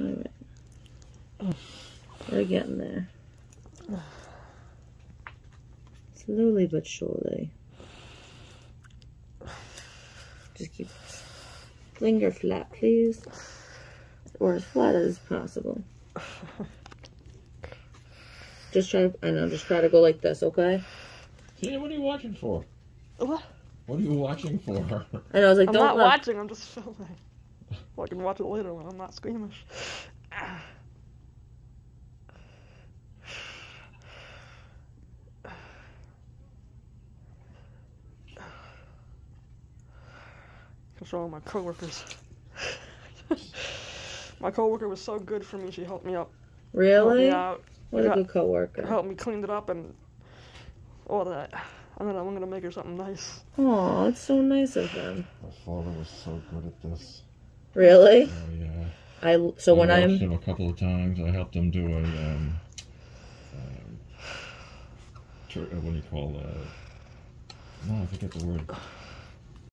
Alright. We're getting there. Slowly but surely. Just keep linger flat, please. Or as flat as possible. Just try I know, just try to go like this, okay? Tina, what are you watching for? What? What are you watching for? I know, I was like, I'm don't not look. watching, I'm just filming. Well, I can watch it later when I'm not squeamish. Control my coworkers. my coworker was so good for me, she helped me up. Really? me out. What a good coworker. Helped me clean it up and all that. And then I'm gonna make her something nice. Oh, it's so nice of them. My father was so good at this. Really? Oh yeah. I so when I watched I'm him a couple of times. I helped him do a um, um uh, what do you call uh? No, I forget the word.